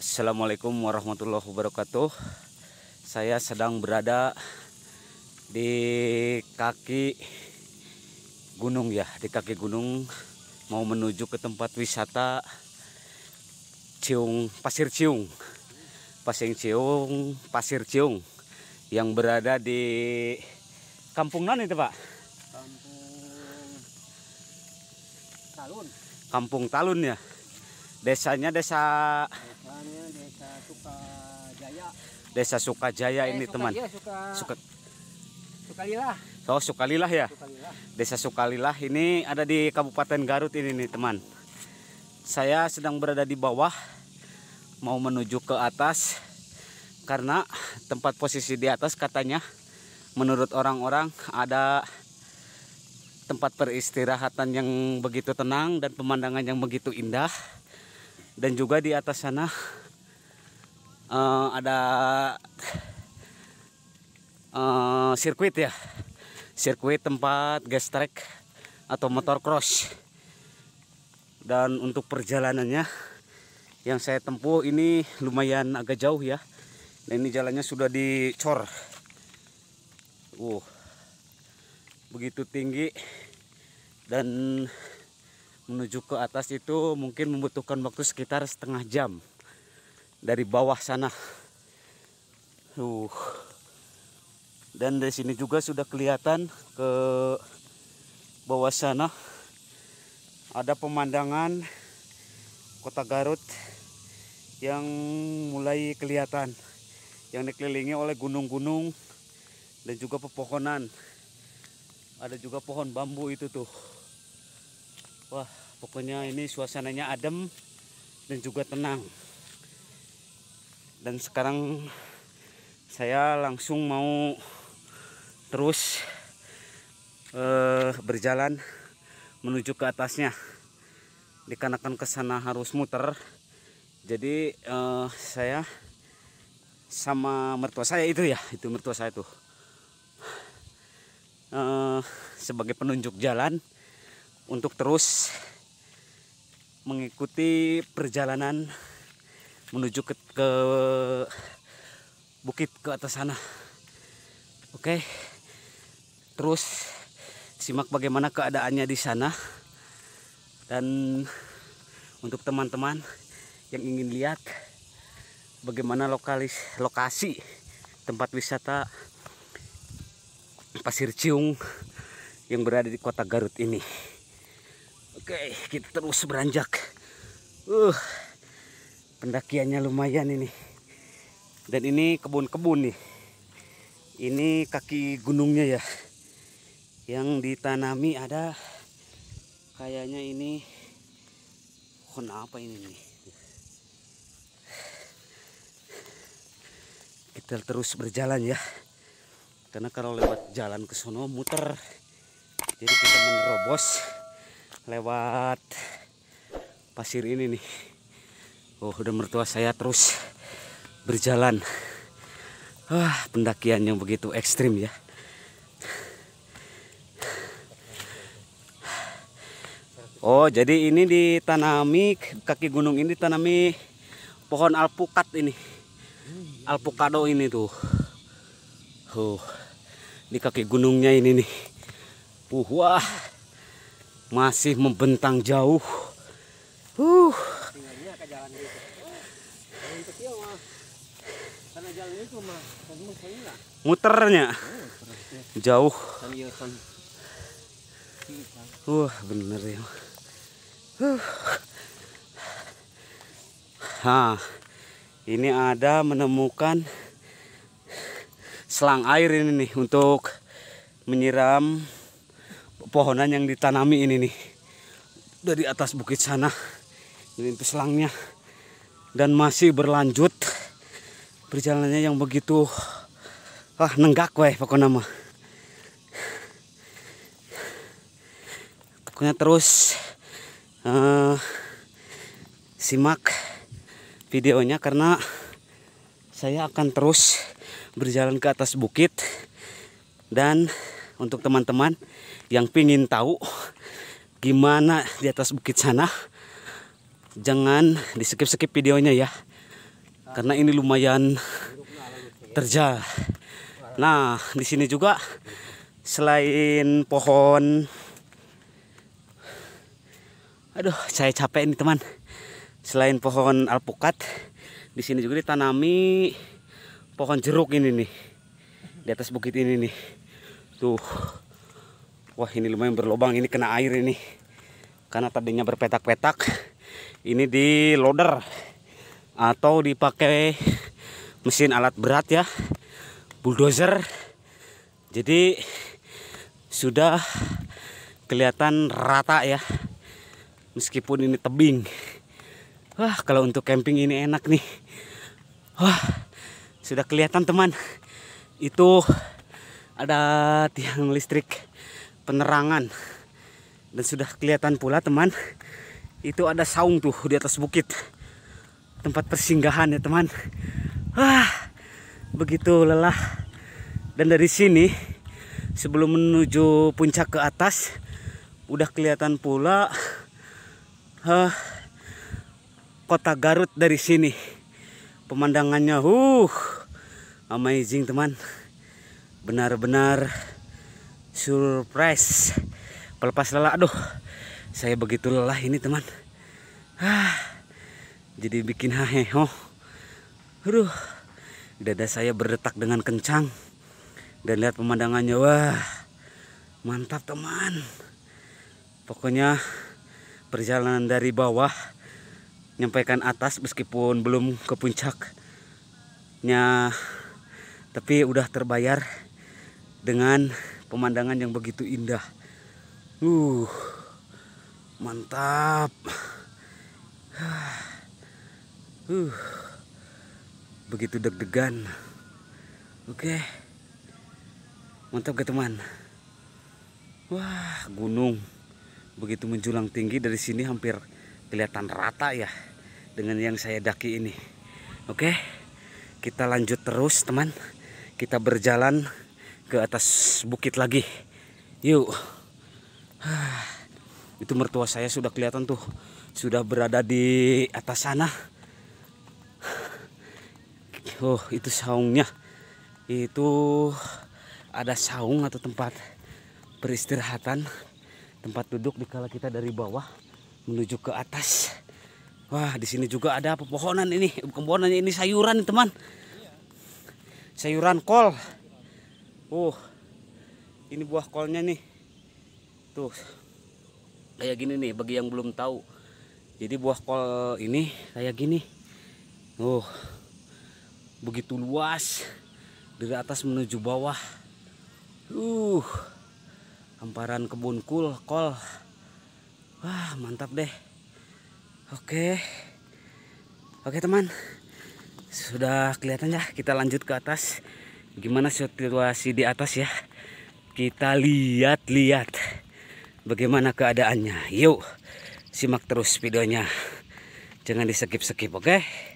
Assalamualaikum warahmatullahi wabarakatuh. Saya sedang berada di kaki gunung ya, di kaki gunung mau menuju ke tempat wisata Ciung Pasir Ciung. Pasir Ciung, Pasir Ciung yang berada di kampung mana itu, Pak? kampung Talun Kampung Talun ya. Desanya desa desanya desa Sukajaya Desa Sukajaya Eh, ini, Suka- teman. iya, suka Suka Sukalilah Oh, Sukalilah ya. Sukalilah Desa Sukalilah ini ada di Kabupaten Garut ini nih teman. Saya sedang berada di bawah mau menuju ke atas karena tempat posisi di atas katanya menurut orang-orang ada tempat peristirahatan yang begitu tenang dan pemandangan yang begitu indah dan juga di atas sana eh, ada eh, sirkuit ya. Sirkuit tempat gas track atau motor cross. Dan untuk perjalanannya yang saya tempuh ini lumayan agak jauh ya. Dan ini jalannya sudah dicor. Uh begitu tinggi dan menuju ke atas itu mungkin membutuhkan waktu sekitar setengah jam. Dari bawah sana. Uh dan dari sini juga sudah kelihatan ke bawah sana ada pemandangan kota Garut yang mulai kelihatan yang dikelilingi oleh gunung-gunung dan juga pepohonan. Ada juga pohon bambu itu tuh wah pokoknya ini suasananya adem dan juga tenang. Dan sekarang saya langsung mau terus eh, berjalan menuju ke atasnya. Dikarenakan ke sana harus muter. Jadi eh, saya sama mertua saya itu ya itu mertua saya tuh. Eh, sebagai penunjuk jalan untuk terus mengikuti perjalanan menuju ke, ke bukit ke atas sana oke terus simak bagaimana keadaannya di sana dan untuk teman-teman yang ingin lihat bagaimana lokalis lokasi tempat wisata Pasir Ciung yang berada di kota Garut ini. Oke, kita terus beranjak. Uh, pendakiannya lumayan ini. Dan ini kebun-kebun nih. Ini kaki gunungnya ya. Yang ditanami ada kayaknya ini pohon apa ini nih. Kita terus berjalan ya karena kalau lewat jalan ke sono muter jadi kita menerobos lewat pasir ini nih. Oh udah mertua saya terus berjalan. Wah pendakian yang begitu ekstrim ya. Oh jadi ini ditanami kaki gunung ini ditanami pohon alpukat ini. Alpukado ini tuh. Oh, di kaki gunungnya ini nih. Uh, wah, masih membentang jauh. Uh, muternya jauh. Wah, bener ya. Uh. Nah, ini ada menemukan selang air ini nih untuk menyiram pohonan yang ditanami ini nih dari atas bukit sana ini itu selangnya dan masih berlanjut. Perjalanannya yang begitu ah nenggak weh pokoknya mah. Pokoknya terus eh, simak videonya karena saya akan terus berjalan ke atas bukit dan untuk teman-teman yang pingin tahu gimana di atas bukit sana jangan di skip skip videonya ya karena ini lumayan terjal nah di sini juga selain pohon aduh saya capek ini teman. Selain pohon alpukat di sini juga ditanami pohon jeruk ini nih di atas bukit ini nih tuh wah ini lumayan berlubang. Ini kena air ini. Karena tadinya berpetak-petak ini di loader atau dipakai mesin alat berat ya bulldozer. Jadi sudah kelihatan rata ya meskipun ini tebing. Wah kalau untuk camping ini enak nih. Wah sudah kelihatan teman. Itu ada tiang listrik penerangan. Dan sudah kelihatan pula teman itu ada saung tuh di atas bukit. Tempat persinggahan ya teman. Wah begitu lelah. Dan dari sini sebelum menuju puncak ke atas udah kelihatan pula uh, kota Garut dari sini. Pemandangannya uh amazing teman benar-benar surprise. Pelepas lelah aduh. Saya begitu lelah ini teman. Ah, jadi bikin haheho aduh dada saya berdetak dengan kencang. Dan lihat pemandangannya wah mantap teman. Pokoknya perjalanan dari bawah nyampaikan atas meskipun belum ke puncaknya tapi udah terbayar dengan pemandangan yang begitu indah. Uh, mantap. Uh, begitu deg-degan. Oke, mantap ke teman. Wah, gunung begitu menjulang tinggi dari sini hampir kelihatan rata ya dengan yang saya daki ini. Oke, kita lanjut terus teman. Kita berjalan ke atas bukit lagi. Yuk. Itu mertua saya sudah kelihatan tuh. Sudah berada di atas sana. Oh, itu saungnya. Itu ada saung atau tempat peristirahatan, tempat duduk dikala kita dari bawah menuju ke atas. Wah, di sini juga ada pepohonan ini. Pohonannya ini sayuran, teman. Sayuran kol. Uh, ini buah kolnya nih. Tuh, kayak gini nih bagi yang belum tahu. Jadi buah kol ini kayak gini. Uh, begitu luas dari atas menuju bawah. Uh, hamparan kebun kul kol. Wah, mantap deh. Oke. Oke, teman. Sudah kelihatan ya, kita lanjut ke atas gimana situasi di atas ya? Kita lihat-lihat bagaimana keadaannya. Yuk simak terus videonya. Jangan di skip skip oke? okay?